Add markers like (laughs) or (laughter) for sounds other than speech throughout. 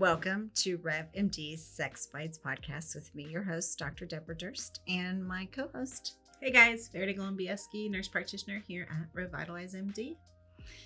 Welcome to Rev MD's Sex Bites podcast with me, your host, Dr. Debra Durst, and my co host. Hey guys, Farideh Golombiewski, nurse practitioner here at Revitalyze MD.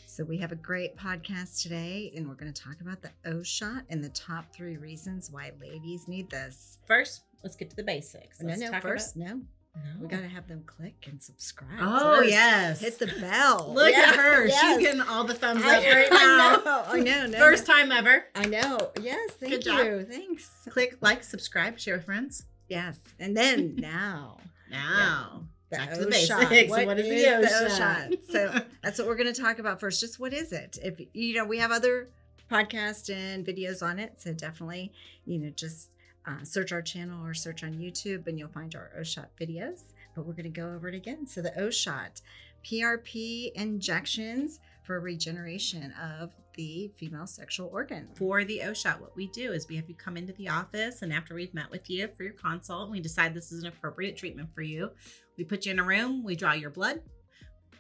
So, we have a great podcast today, and we're going to talk about the O shot and the top three reasons why ladies need this. First, let's get to the basics. No, Let's no, talk first, no. About- We got to have them click and subscribe. Oh, first. yes. Hit the bell. (laughs) Look Yeah, at her. yes. She's getting all the thumbs up I, right I now. know. (laughs) I know. No, First no. time ever. I know. Yes. Thank Good job. you. Thanks. Click like, subscribe, share with friends. Yes. And then now. (laughs) Now, the back to the basics. shot. So what is the O O shot? So that's what we're going to talk about first. Just what is it? If you know, we have other podcasts and videos on it, so definitely you know just uh, search our channel or search on YouTube, and you'll find our O shot videos. But we're going to go over it again. So the O shot, PRP injections for regeneration of the female sexual organ. For the O shot, what we do is we have you come into the office, and after we've met with you for your consult, we decide this is an appropriate treatment for you, we put you in a room, we draw your blood.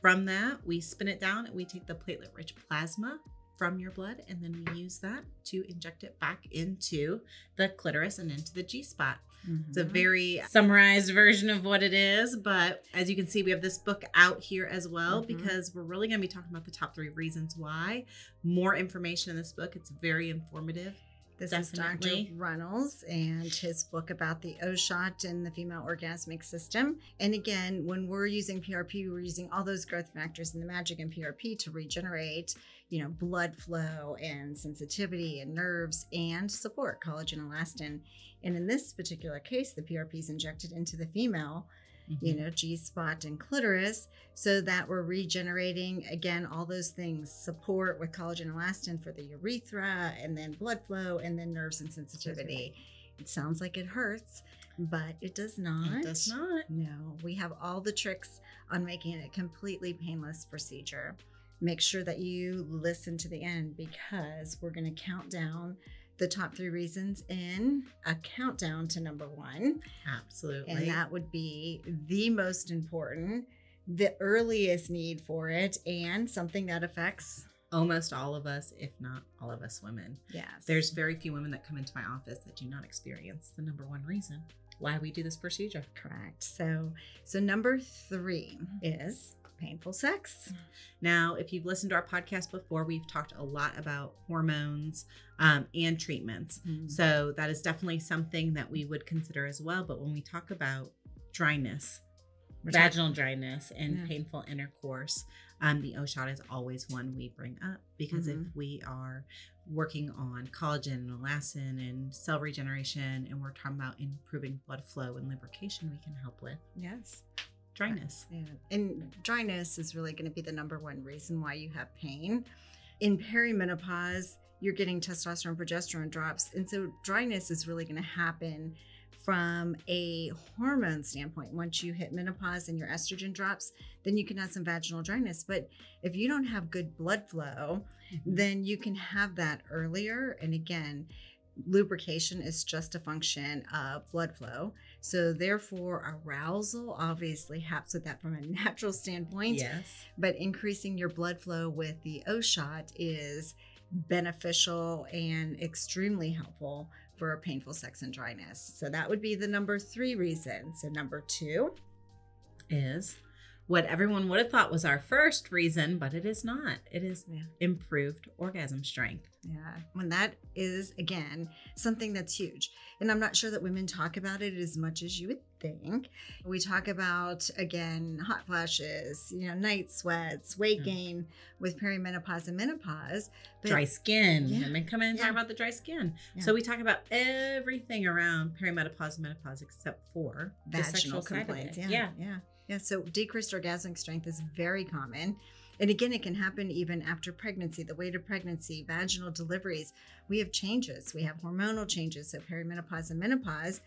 From that, we spin it down, and we take the platelet rich plasma from your blood, and then we use that to inject it back into the clitoris and into the G spot. It's a Mhm. very summarized version of what it is, but as you can see, we have this book out here as well Mhm. because we're really going to be talking about the top three reasons why. More information in this book. It's very informative. This is Dr. Runels and his book about the O shot and the female orgasmic system. And again, when we're using PRP, we're using all those growth factors and the magic in PRP to regenerate, you know, blood flow and sensitivity and nerves and support collagen elastin. And in this particular case, the PRP is injected into the female you Mm-hmm. know, G spot and clitoris, so that we're regenerating again all those things support with collagen elastin for the urethra, and then blood flow, and then nerves and sensitivity. It sounds like it hurts, but it does not. It does not. No, we have all the tricks on making it a completely painless procedure. Make sure that you listen to the end because we're going to count down the top three reasons in a countdown to number one. Absolutely. And that would be the most important, the earliest need for it, and something that affects. Almost all of us, if not all of us women. Yes. There's very few women that come into my office that do not experience the number one reason why we do this procedure. correct. So, so number three mm-hmm. is painful sex. Now, if you've listened to our podcast before, we've talked a lot about hormones um, and treatments. So that is definitely something that we would consider as well. But when we talk about dryness, We're talking- vaginal dryness, and Yeah. painful intercourse, um, the O shot is always one we bring up because if Mhm. we are working on collagen and elastin and cell regeneration, and we're talking about improving blood flow and lubrication, we can help with Yes. Dryness. Yeah. And dryness is really going to be the number one reason why you have pain. In perimenopause, you're getting testosterone, progesterone drops. And so dryness is really going to happen from a hormone standpoint. Once you hit menopause and your estrogen drops, then you can have some vaginal dryness. But if you don't have good blood flow, mm-hmm. then you can have that earlier. And again, lubrication is just a function of blood flow. So, therefore, arousal obviously helps with that from a (laughs) natural standpoint. Yes. But increasing your blood flow with the O shot is beneficial and extremely helpful for painful sex and dryness. So, that would be the number three reason. So, number two, is what everyone would have thought was our first reason, but it is not. It is Yeah. improved orgasm strength. Yeah. When that is, again, something that's huge. And I'm not sure that women talk about it as much as you would think. We talk about, again, hot flashes, you know, night sweats, weight Mm. gain with perimenopause and menopause. But dry skin. Yeah. Women come in and Yeah. talk about the dry skin. Yeah. So we talk about everything around perimenopause and menopause except for the vaginal sexual side of complaints. it. Yeah, yeah. yeah. Yeah. So decreased orgasmic strength is very common. And again, it can happen even after pregnancy, the weight of pregnancy, vaginal deliveries. We have changes. We have hormonal changes. So perimenopause and menopause,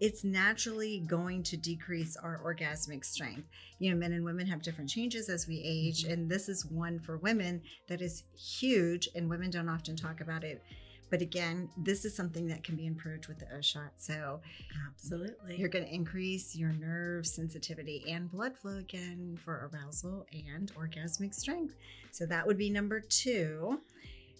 it's naturally going to decrease our orgasmic strength. You know, men and women have different changes as we age. Mhm. And this is one for women that is huge. And women don't often talk about it. But again, this is something that can be improved with the O shot. So Absolutely. you're going to increase your nerve sensitivity and blood flow again for arousal and orgasmic strength. So that would be number two.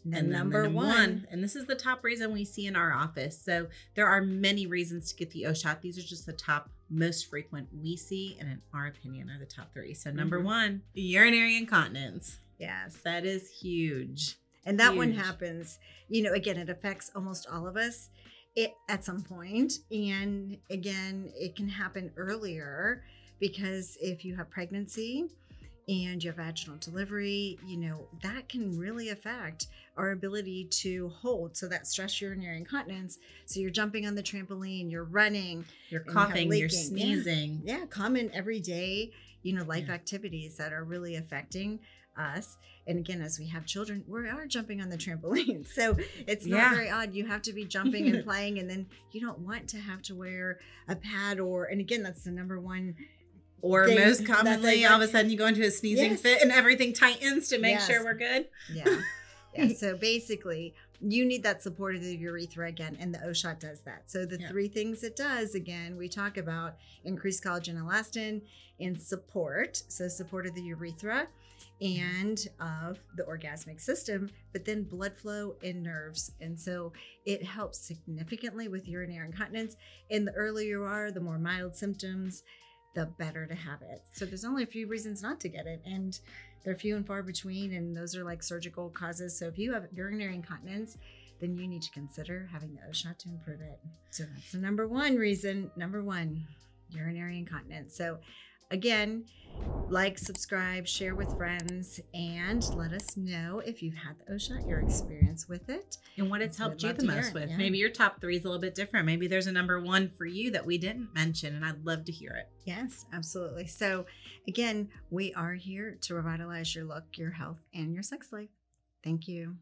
And then number the one. and this is the top reason we see in our office. So there are many reasons to get the O shot. These are just the top most frequent we see, and in our opinion, are the top three. So number Mhm. one, urinary incontinence. Yes. That is huge. And that one happens, you know, again, it affects almost all of us it, at some point. And again, it can happen earlier because if you have pregnancy and you have vaginal delivery, you know, that can really affect our ability to hold. So that stress urinary incontinence. So you're jumping on the trampoline, you're running, You're coughing, you're leaking. Yeah. sneezing. yeah, common everyday, you know, life Yeah. activities that are really affecting us. And again, as we have children, we are jumping on the trampoline. (laughs) So it's not Yeah. very odd. You have to be jumping and playing, and then you don't want to have to wear a pad or, and again, that's the number one. Or They- most commonly, all of a sudden you go into a sneezing Yes. fit and everything tightens to make Yes. sure we're good. Yeah. (laughs) yeah. (laughs) So basically, you need that support of the urethra again, and the O shot does that. So the Yeah. three things it does, again, we talk about increased collagen elastin and support. So support of the urethra mm-hmm. and of the orgasmic system, but then blood flow and nerves. And so it helps significantly with urinary incontinence. And the earlier you are, the more mild symptoms, the better to have it. So there's only a few reasons not to get it. And they're few and far between, and those are like surgical causes. So if you have urinary incontinence, then you need to consider having the O shot to improve it. So that's the number one reason. Number one, urinary incontinence. So again, like, subscribe, share with friends, and let us know if you've had the O shot, your experience with it. And what it's helped you the most with. yeah. Maybe your top three is a little bit different. Maybe there's a number one for you that we didn't mention, and I'd love to hear it. Yes, absolutely. So again, we are here to revitalize your look, your health, and your sex life. Thank you.